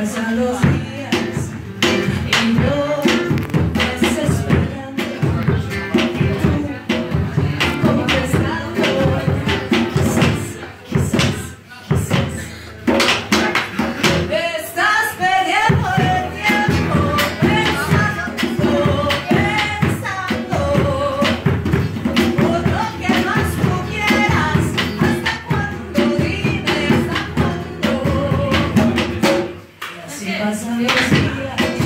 在下路 graças a